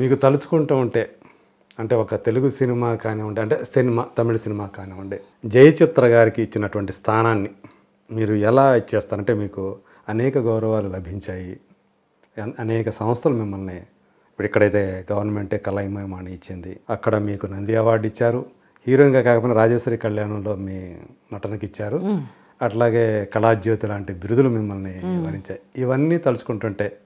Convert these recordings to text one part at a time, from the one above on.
మీకు తలుచుకుంటూ ఉంటే అంటే ఒక తెలుగు సినిమా కానివ్వండి అంటే సినిమా తమిళ సినిమా కానివ్వండి జయచిత్ర గారికి ఇచ్చినటువంటి స్థానాన్ని మీరు ఎలా ఇచ్చేస్తారంటే మీకు అనేక గౌరవాలు లభించాయి. అన్- అనేక సంస్థలు మిమ్మల్ని ఇప్పుడు ఇక్కడైతే గవర్నమెంటే కళాయిమయమాని ఇచ్చింది. అక్కడ మీకు నంది అవార్డు ఇచ్చారు. హీరోయిన్గా కాకపోయినా రాజేశ్వరి కళ్యాణంలో మీ నటనకి ఇచ్చారు. అట్లాగే కళాజ్యోతి లాంటి బిరుదులు మిమ్మల్ని వరించాయి. ఇవన్నీ తలుచుకుంటుంటే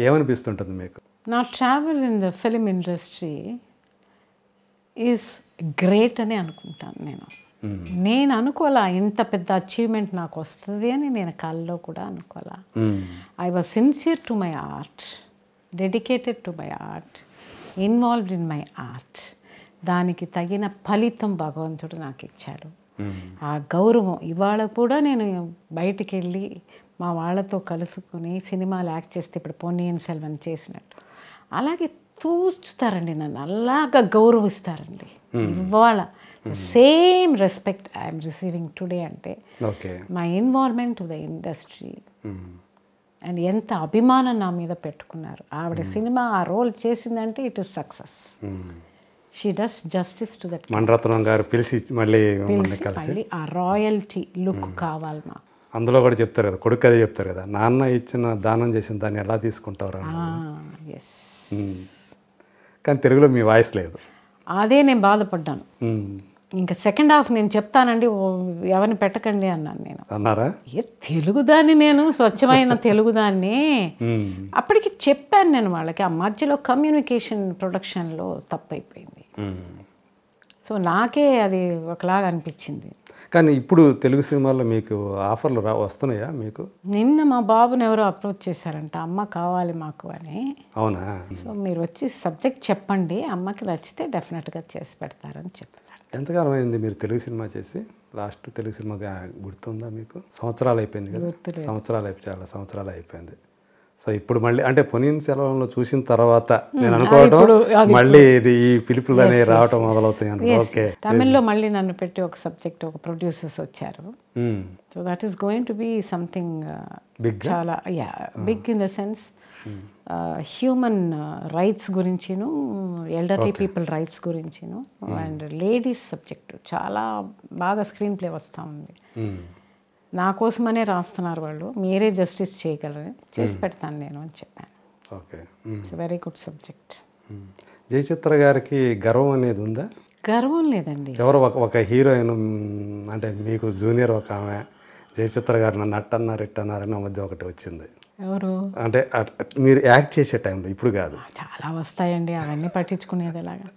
ఏమనిపిస్తుంటుంది మీకు? నా travel in the film industry is great అని అనుకుంటాను నేను. నేను అనుకోవాలా ఇంత పెద్ద అచీవ్మెంట్ నాకు వస్తుంది అని నేను కల్లో కూడా అనుకోవాలా మ్మ్. I was sincere to my art dedicated to my art involved in my art దానికి తగిన ఫలితం భగవంతుడు నాకు ఇచ్చాడు. ఆ గౌరవం ఇవాళ కూడా నేను బయటికి వెళ్ళి మా వాళ్ళతో కలుసుకుని సినిమాలు యాక్ట్ చేస్తే ఇప్పుడు పొన్నియన్ సెల్వన్ చేసినట్టు. అలాగే తూచుతారండి నన్ను. అలాగా గౌరవిస్తారండి. ఇవాళ same respect I'm receiving today అంటే okay. My involvement to the industry. Hmm. And ఎంత అభిమానం నా మీద పెట్టుకున్నారు. ఆవిడ సినిమా ఆ రోల్ చేసిందంటే it is success. She does justice to that Mani Ratnam garu పిలిచి మళ్ళీ ఆ రాయల్టీ లుక్ కావాలి మాకు. అందులో కూడా చెప్తారు కదా కొడుకు అదే చెప్తారు కదా నాన్న ఇచ్చిన దానం చేసిన దాన్ని ఎలా తీసుకుంటారు ఎస్. కానీ తెలుగులో మీ వాయిస్ లేదు. అదే నేను బాధపడ్డాను. మ్మ్. ఇంకా సెకండ్ హాఫ్ నేను చెప్తానండి ఎవరిని పెట్టకండి అన్నాను నేను. అన్నారా? ఏ తెలుగుదాన్ని నేను స్వచ్ఛమైన తెలుగుదాన్ని? మ్మ్. అప్పటికి చెప్పాను నేను వాళ్ళకి ఆ మధ్యలో కమ్యూనికేషన్ ప్రొడక్షన్లో తప్పైపోయింది. సో నాకే అది ఒకలాగా అనిపించింది. కానీ ఇప్పుడు తెలుగు సినిమాల్లో మీకు ఆఫర్లు రా వస్తున్నాయా మీకు? నిన్న మా బాబుని ఎవరో అప్రోచ్ చేశారంట అమ్మ కావాలి మాకు అని. అవునా? సో మీరు వచ్చి సబ్జెక్ట్ చెప్పండి అమ్మకి నచ్చితే డెఫినెట్గా చేసి పెడతారని చెప్పారు. ఎంతకాలం అయింది మీరు తెలుగు సినిమా చేసి? లాస్ట్ తెలుగు సినిమాగా గుర్తుందా మీకు? సంవత్సరాలు అయిపోయింది కదా? సంవత్సరాలు అయిపోయి చాలా సంవత్సరాలు అయిపోయింది. సో ఇప్పుడు మళ్ళీ అంటే పొనియన్ సెలవులో చూసిన తర్వాత నేను అనుకోవడం మళ్ళీ ఇది ఈ పిలుపులు అనేవి రావటం మొదలవుతాయి ఓకే తమిళ్ళో మళ్ళీ నన్ను పెట్టి ఒక సబ్జెక్ట్ ఒక ప్రొడ్యూసర్స్ వచ్చారు. So that is going to be something Big చాలా yeah big in the sense human rights గురించిను elderly people rights గురించిను అండ్ లేడీస్ సబ్జెక్టు చాలా బాగా స్క్రీన్ ప్లే వస్తూ ఉంది. మ్మ్. నా కోసమనే రాస్తున్నారు వాళ్ళు. మీరే జస్టిస్ చేయగలరని చేసి పెడతాను నేను అని చెప్పాను. Okay. It's very good subject. Jayachitra గారికి గర్వం అనేది ఉందా? గర్వం లేదండి. ఎవరు ఒక ఒక హీరోయిన్ అంటే మీకు జూనియర్ ఒక ఆమె జయచిత్ర గారు నన్ను అట్టన్నారు ఇట్టన్నారని ఆ మధ్య ఒకటి వచ్చింది. ఎవరు? అంటే మీరు యాక్ట్ చేసే టైంలో ఇప్పుడు కాదు. చాలా వస్తాయండి అవన్నీ పట్టించుకునేది ఎలాగా.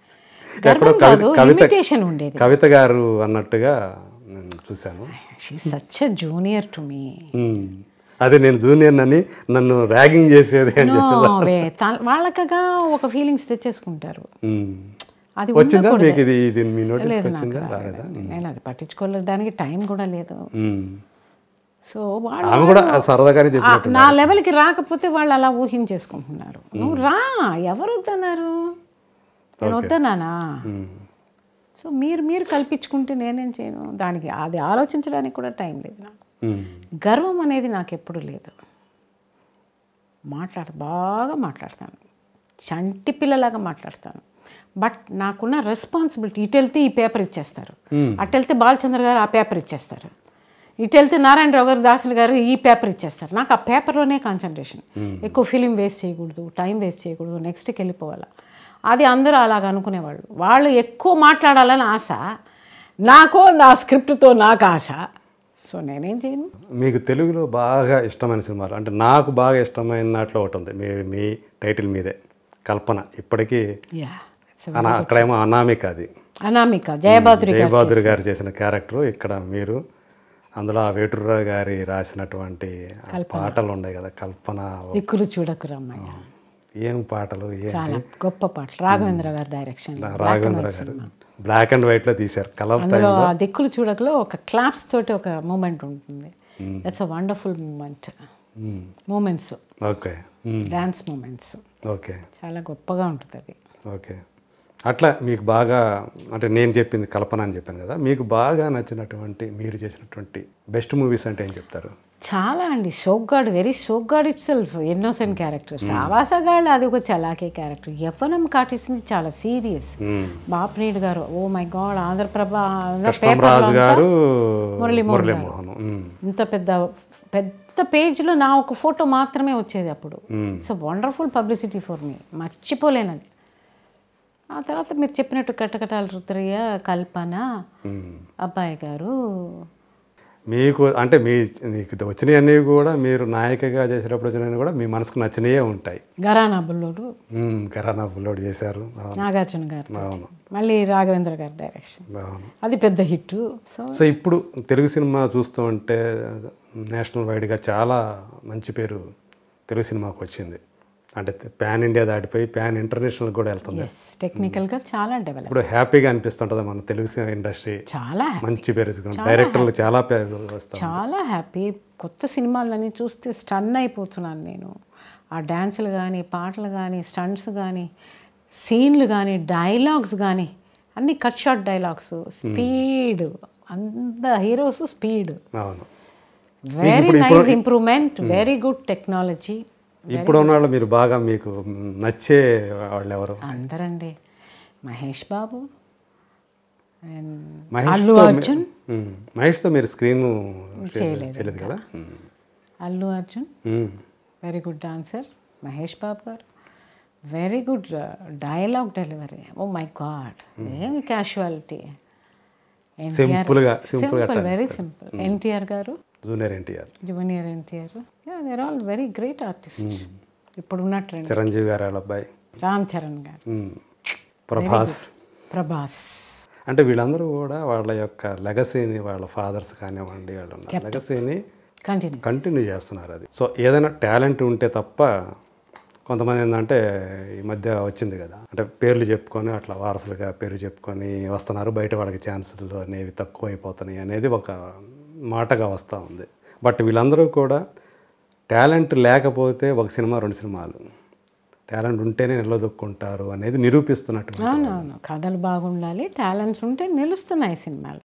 కవిత కవిత లిమిటేషన్ ఉండేది. కవిత గారు అన్నట్టుగా నేను చూశాను. Such junior to me. అదే నేను జూనియర్ అని నన్ను ర్యాగింగ్ చేసేది అని వాళ్ళకగా ఒక ఫీలింగ్స్ తెచ్చేసుకుంటారు. అది వచ్చిందా. మీకు ఇది ఇది మీ నాకు వచ్చిందా? రాలేదా. నేను అది పట్టించుకోలేడానికి టైం కూడా లేదు. సో వాళ్ళు కూడా సరదాగానే చెప్పినట్టు నా లెవెల్కి రాకపోతే వాళ్ళు అలా ఊహించేసుకుంటున్నారు. నువ్వు రా ఎవరు వద్దన్నారు? నేను వద్దన్నానా. సో మీరు మీరు కల్పించుకుంటే నేనేం చేయను? దానికి అది ఆలోచించడానికి కూడా టైం లేదు నాకు. గర్వం అనేది నాకు ఎప్పుడు లేదు. మాట్లాడ బాగా మాట్లాడతాను. చంటి పిల్లలాగా మాట్లాడతాను. బట్ నాకున్న రెస్పాన్సిబిలిటీ ఇటు వెళ్తే ఈ పేపర్ ఇచ్చేస్తారు. అటు వెళ్తే బాలచంద్ర గారు ఆ పేపర్ ఇచ్చేస్తారు. ఇటు వెళ్తే నారాయణరావు గారు దాసులు గారు ఈ పేపర్ ఇచ్చేస్తారు. నాకు ఆ పేపర్లోనే కాన్సన్ట్రేషన్. ఎక్కువ ఫిలిం వేస్ట్ చేయకూడదు టైం వేస్ట్ చేయకూడదు నెక్స్ట్కి వెళ్ళిపోవాలా. అది అందరూ అలాగ అనుకునేవాళ్ళు. వాళ్ళు ఎక్కువ మాట్లాడాలని ఆశ నాకో నా స్క్రిప్ట్తో నాకు ఆశ. సో నేనేం చేయను. మీకు తెలుగులో బాగా ఇష్టమైన సినిమాలు అంటే నాకు బాగా ఇష్టమైన దాంట్లో ఒకటి ఉంది. మీ మీ టైటిల్ మీదే కల్పన. ఇప్పటికీ అక్కడేమో అనామిక అది. అనామిక జయబాదురి జయబాదురి గారు చేసిన క్యారెక్టర్. ఇక్కడ మీరు అందులో ఆ వేటూరావు గారి రాసినటువంటి పాటలు ఉన్నాయి కదా కల్పన దిక్కులు చూడకు రమ్మయ్య ఏం పాటలు చాలా గొప్ప పాటలు. రాఘవేంద్ర గారి డైరెక్షన్ రాఘవేంద్ర గారు. బ్లాక్ అండ్ వైట్లో తీశారు. కలర్ అందులో ఆ దిక్కులు చూడకలో ఒక క్లాప్స్ తోటి ఒక మూమెంట్ ఉంటుంది. That's a wonderful moment moments okay dance moments okay చాలా గొప్పగా ఉంటుంది అది. ఓకే అట్లా మీకు బాగా అంటే నేను చెప్పింది కల్పన అని చెప్పాను కదా మీకు బాగా నచ్చినటువంటి మీరు చేసినటువంటి బెస్ట్ మూవీస్ అంటే ఏం చెప్తారు? చాలా అండి. షోక్గాడ్ వెరీ షోక్గాడ్ ఇట్ సెల్ఫ్ ఇన్నోసెంట్ క్యారెక్టర్ సావాసగాళ్ళు అది ఒక చలాకే క్యారెక్టర్. యవ్వనం కాటిస్తుంది చాలా సీరియస్. బాప్నీడ్ గారు ఓ మై గాడ్ ఆంధ్రప్రభ గారు మురళీమోహన్. ఇంత పెద్ద పెద్ద పేజ్లో నా ఒక ఫోటో మాత్రమే వచ్చేది అప్పుడు. It's wonderful publicity for me మర్చిపోలేనది. ఆ తర్వాత మీరు చెప్పినట్టు కట్టకటాల రుద్రయ్య కల్పన అబ్బాయి గారు మీకు అంటే మీ మీకు వచ్చినవన్నీ కూడా మీరు నాయకగా చేసేటప్పుడు వచ్చినవన్నీ కూడా మీ మనసుకు నచ్చినవే ఉంటాయి. గరానా బుల్లోడు. కరానా అప్లోడ్ చేశారు. నాగార్జున గారు. అవును. మళ్ళీ రాఘవేంద్ర గారి డైరెక్షన్. అది పెద్ద హిట్ సో సో ఇప్పుడు తెలుగు సినిమా చూస్తూ ఉంటే నేషనల్ వైడ్గా చాలా మంచి పేరు తెలుగు సినిమాకు వచ్చింది. అంటే ప్యాన్ ఇండియా దాటిపోయి ప్యాన్ ఇంటర్నేషనల్ కూడా వెళ్తుంది. ఎస్ టెక్నికల్గా చాలా డెవలప్ ఇప్పుడు హ్యాపీగా అనిపిస్తుంటుంది మన తెలుగు సినిమా ఇండస్ట్రీ. చాలా మంచి పేరు. డైరెక్టర్లు చాలా చాలా హ్యాపీ కొత్త సినిమాలని చూస్తే స్టన్ అయిపోతున్నాను నేను. ఆ డ్యాన్సులు కానీ పాటలు కానీ స్టంట్స్ కానీ సీన్లు కానీ డైలాగ్స్ కానీ అన్ని కట్ షార్ట్ డైలాగ్స్ స్పీడ్ అంత heroes speed very nice improvement very good technology ఇప్పుడు వాళ్ళు మీరు బాగా మీకు నచ్చే వాళ్ళు ఎవరు అందరండి. మహేష్ బాబు అల్లు అర్జున్. మహేష్తో మీరు స్క్రీన్ చేయలేదు కదా. Allu Arjun. Very good dancer Mahesh Babu garu. Very good dialogue delivery oh my God ఏమి casualty simple very simple NTR garu. Junior NTR. Junior NTR. There all very great artist ఇప్పుడు ఉన్న trend Chiranjeevi గారు వాళ్ళ అబ్బాయి. రామ్ చరణ్ గారు. ఉమ్. ప్రభాస్. ప్రభాస్. అంటే వీళ్ళందరూ కూడా వాళ్ళ యొక్క లెగసీని వాళ్ళ ఫాదర్స్ కానివ్వండి వాళ్ళు లెగసీని కంటిన్యూ కంటిన్యూ చేస్తున్నారు అది. సో ఏదైనా టాలెంట్ ఉంటే తప్ప కొంతమంది ఏంటంటే ఈ మధ్య వచ్చింది కదా. అంటే పేర్లు చెప్పుకొని అట్లా వారసులుగా పేరు చెప్పుకొని వస్తున్నారు. బయట వాళ్ళకి ఛాన్సులు అనేవి తక్కువ అయిపోతున్నాయి అనేది ఒక మాటగా వస్తూ ఉంది. బట్ వీళ్ళందరూ కూడా టాలెంట్ లేకపోతే ఒక సినిమా రెండు సినిమాలు. టాలెంట్ ఉంటేనే నిలదొక్కుంటారు అనేది నిరూపిస్తున్నట్టు అవునవును. కథలు బాగుండాలి టాలెంట్స్ ఉంటే నిలుస్తున్నాయి సినిమాలు.